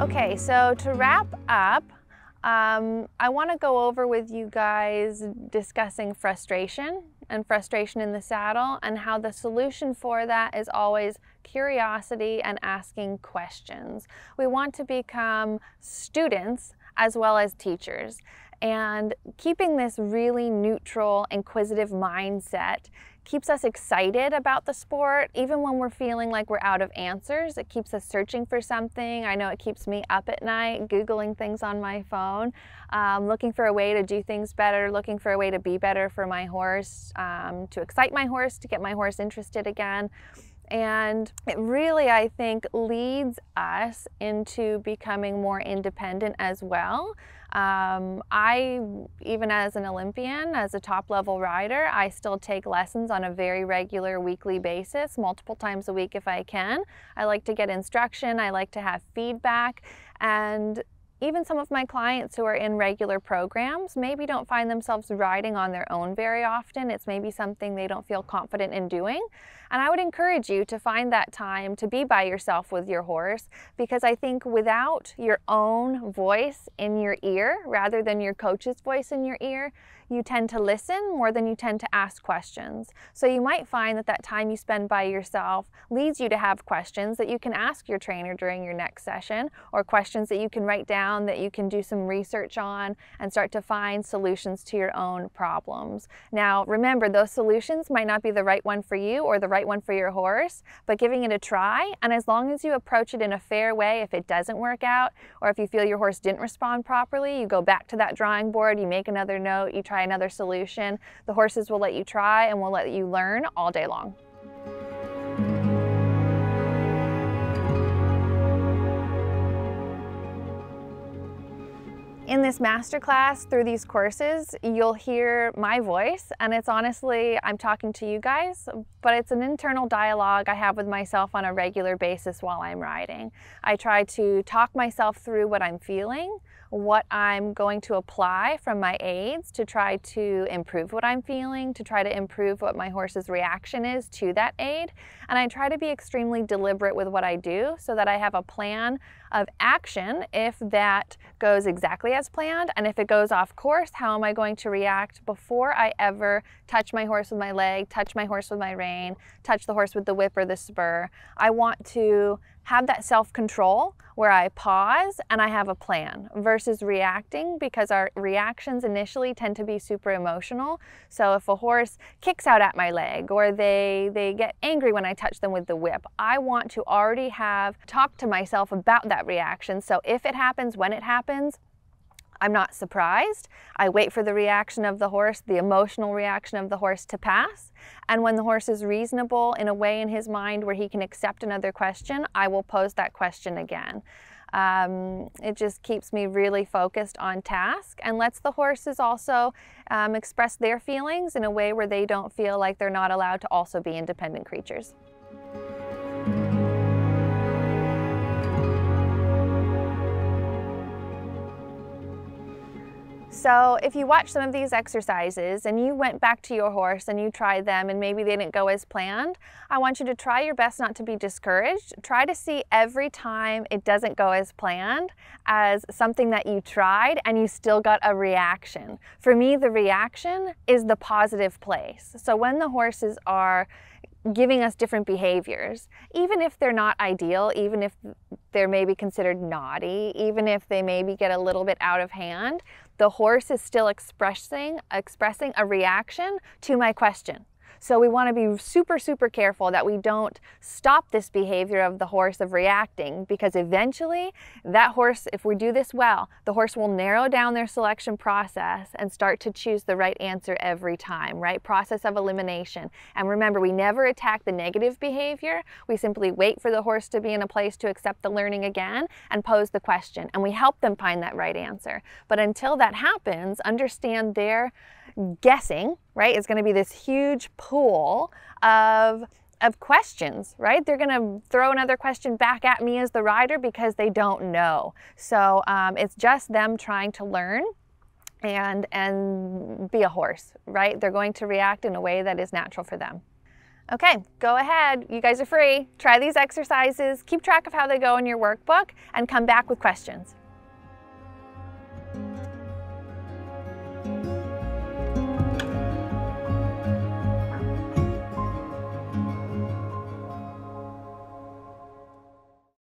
Okay, so to wrap up, um, I want to go over with you guys discussing frustration and frustration in the saddle and how the solution for that is always curiosity and asking questions. We want to become students as well as teachers. And keeping this really neutral, inquisitive mindset keeps us excited about the sport, even when we're feeling like we're out of answers. It keeps us searching for something. I know it keeps me up at night, Googling things on my phone, um, looking for a way to do things better, looking for a way to be better for my horse, um, to excite my horse, to get my horse interested again. And it really, I think, leads us into becoming more independent as well. Um, I, even as an Olympian, as a top level rider, I still take lessons on a very regular weekly basis, multiple times a week if I can. I like to get instruction, I like to have feedback, and even some of my clients who are in regular programs maybe don't find themselves riding on their own very often. It's maybe something they don't feel confident in doing. And I would encourage you to find that time to be by yourself with your horse because I think without your own voice in your ear rather than your coach's voice in your ear, you tend to listen more than you tend to ask questions. So you might find that that time you spend by yourself leads you to have questions that you can ask your trainer during your next session or questions that you can write down that you can do some research on and start to find solutions to your own problems. Now, remember, those solutions might not be the right one for you or the right one for your horse, but giving it a try, and as long as you approach it in a fair way, if it doesn't work out or if you feel your horse didn't respond properly, you go back to that drawing board, you make another note, you try try another solution. The horses will let you try and will let you learn all day long. In this masterclass, through these courses, you'll hear my voice, and it's honestly, I'm talking to you guys, but it's an internal dialogue I have with myself on a regular basis while I'm riding. I try to talk myself through what I'm feeling, what I'm going to apply from my aids to try to improve what I'm feeling, to try to improve what my horse's reaction is to that aid. And I try to be extremely deliberate with what I do so that I have a plan of action if that goes exactly as planned. And if it goes off course, how am I going to react before I ever touch my horse with my leg, touch my horse with my rein, touch the horse with the whip or the spur? I want to have that self-control where I pause and I have a plan versus reacting because our reactions initially tend to be super emotional. So if a horse kicks out at my leg or they, they get angry when I touch them with the whip, I want to already have talked to myself about that reaction. So if it happens, when it happens, I'm not surprised. I wait for the reaction of the horse, the emotional reaction of the horse to pass. And when the horse is reasonable in a way in his mind where he can accept another question, I will pose that question again. Um, it just keeps me really focused on task and lets the horses also um, express their feelings in a way where they don't feel like they're not allowed to also be independent creatures. So if you watch some of these exercises and you went back to your horse and you tried them and maybe they didn't go as planned, I want you to try your best not to be discouraged. Try to see every time it doesn't go as planned as something that you tried and you still got a reaction. For me, the reaction is the positive place. So when the horses are giving us different behaviors, even if they're not ideal, even if they're maybe considered naughty, even if they maybe get a little bit out of hand, the horse is still expressing, expressing a reaction to my question. So we want to be super, super careful that we don't stop this behavior of the horse of reacting because eventually that horse, if we do this well, the horse will narrow down their selection process and start to choose the right answer every time, right? Process of elimination. And remember, we never attack the negative behavior. We simply wait for the horse to be in a place to accept the learning again and pose the question. And we help them find that right answer. But until that happens, understand their guessing, right, is going to be this huge pool of of questions, right? They're going to throw another question back at me as the rider because they don't know. So um, it's just them trying to learn and and be a horse, right? They're going to react in a way that is natural for them. Okay, go ahead. You guys are free. Try these exercises, keep track of how they go in your workbook, and come back with questions.